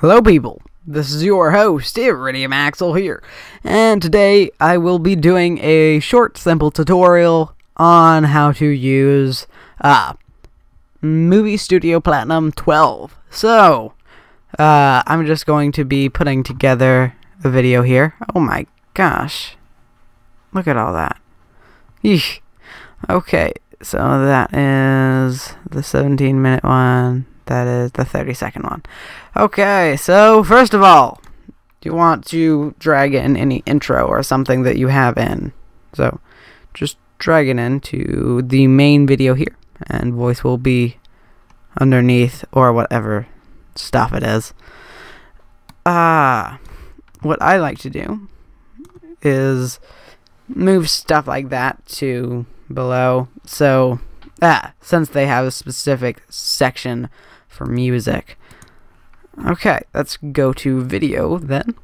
Hello people, this is your host, Iridium Axle here, and today I will be doing a short, simple tutorial on how to use uh, Movie Studio Platinum 12. So, uh, I'm just going to be putting together a video here. Oh my gosh, look at all that. Yeesh. Okay, so that is the 17 minute one. That is the 30 second one. Okay, so first of all, you want to drag in any intro or something that you have in. So just drag it into the main video here, and voice will be underneath or whatever stuff it is. Ah, uh, what I like to do is move stuff like that to below. So, ah, since they have a specific section for music. Okay, let's go to video then.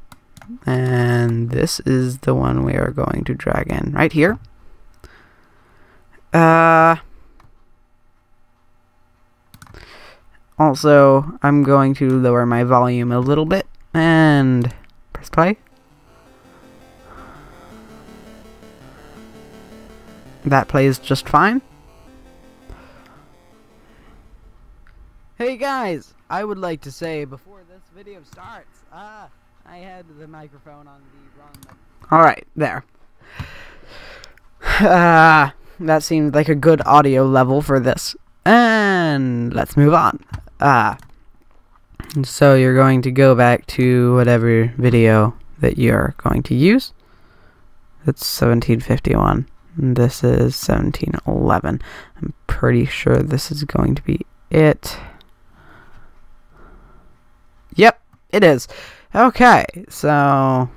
And this is the one we are going to drag in right here. Uh, also, I'm going to lower my volume a little bit and press play. That plays just fine. Hey guys, I would like to say before this video starts, ah, I had the microphone on the wrong. Alright, there. Uh, that seemed like a good audio level for this. And let's move on. Ah. Uh, so you're going to go back to whatever video that you're going to use. It's 1751. This is 1711. I'm pretty sure this is going to be it. Yep, it is. Okay, so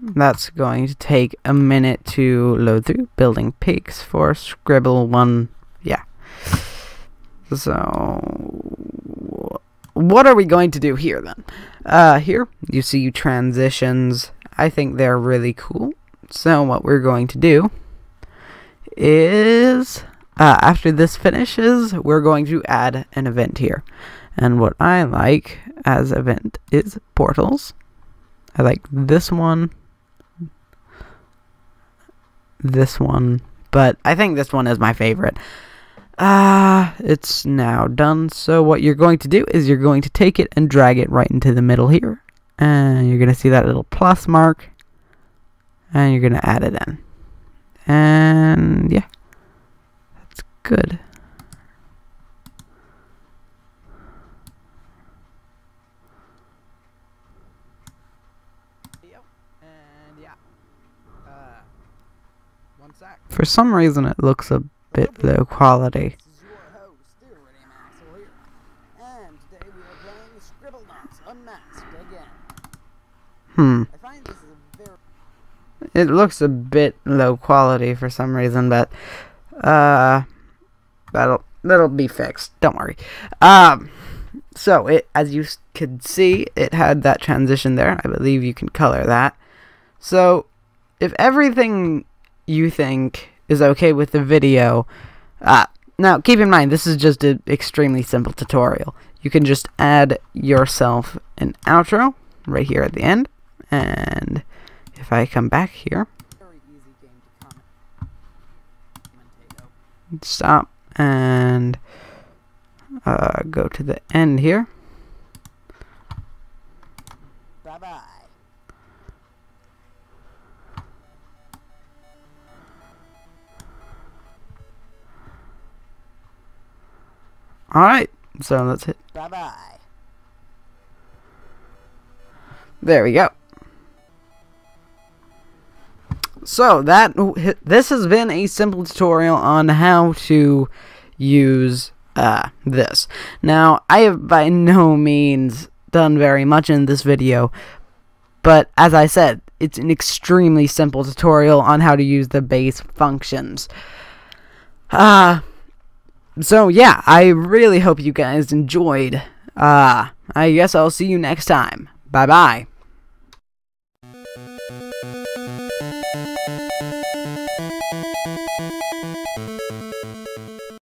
that's going to take a minute to load through. Building peaks for Scribble 1. Yeah. So, what are we going to do here then? Uh, here, you see transitions. I think they're really cool. So, what we're going to do is, uh, after this finishes, we're going to add an event here. And what I like as event is portals. I like this one, this one, but I think this one is my favorite. Ah, uh, it's now done. So what you're going to do is you're going to take it and drag it right into the middle here. And you're going to see that little plus mark. And you're going to add it in. And yeah, that's good. For some reason it looks a bit low quality. Hmm. It looks a bit low quality for some reason, but uh that'll that'll be fixed. Don't worry. Um so it as you could see, it had that transition there. I believe you can color that. So if everything you think is okay with the video. Uh, now, keep in mind, this is just an extremely simple tutorial. You can just add yourself an outro right here at the end. And if I come back here, stop and uh, go to the end here. Bye-bye. Alright, so let's hit bye bye. There we go. So that this has been a simple tutorial on how to use uh, this. Now, I have by no means done very much in this video, but as I said, it's an extremely simple tutorial on how to use the base functions. Uh, so yeah, I really hope you guys enjoyed. Uh, I guess I'll see you next time. Bye bye.